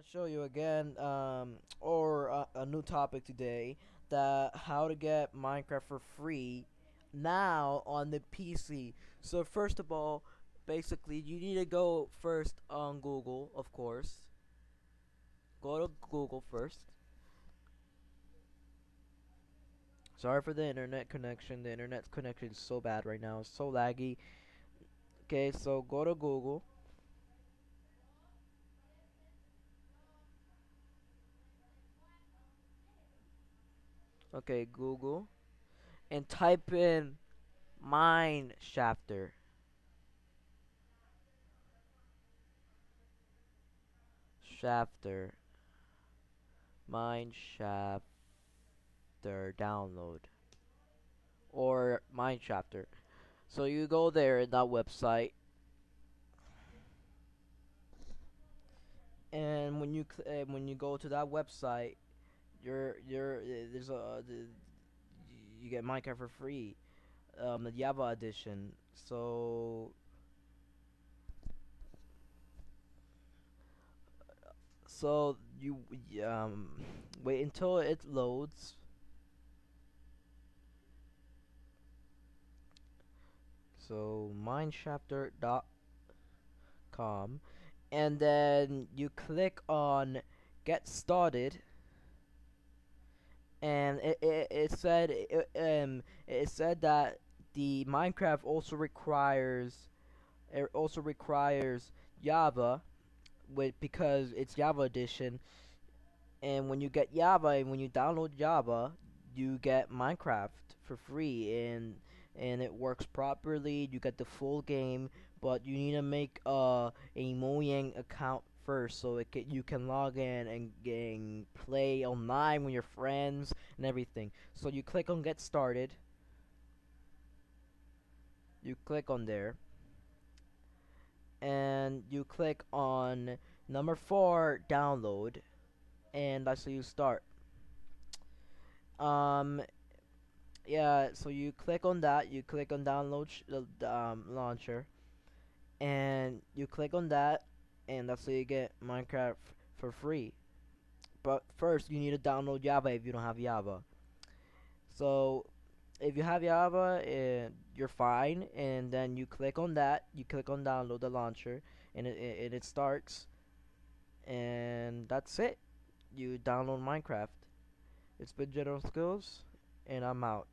to show you again, um, or a, a new topic today, that how to get Minecraft for free now on the PC. So first of all, basically you need to go first on Google, of course. Go to Google first. Sorry for the internet connection. The internet connection is so bad right now. It's so laggy. Okay, so go to Google. Okay, Google. And type in MineShafter. Shafter. Mine shafter download. Or MineShafter. So you go there in that website. And when you uh, when you go to that website, you're you're uh, there's a you get Minecraft for free, um, the Java edition. So so you um wait until it loads. So mineshafter.com and then you click on get started and it, it, it said it, um it said that the Minecraft also requires it also requires Java with because it's Java edition. And when you get Java and when you download Java you get Minecraft for free and and it works properly you get the full game but you need to make uh, a Mojang account first so it can, you can log in and, and play online with your friends and everything. So you click on get started. You click on there. And you click on number 4 download and that's how you start. Um yeah, so you click on that, you click on download the um, launcher and you click on that and that's how you get Minecraft for free. But first, you need to download Java if you don't have Java. So, if you have Java, uh, you're fine. And then you click on that. You click on download the launcher, and it, it, it starts. And that's it. You download Minecraft. It's been General Skills, and I'm out.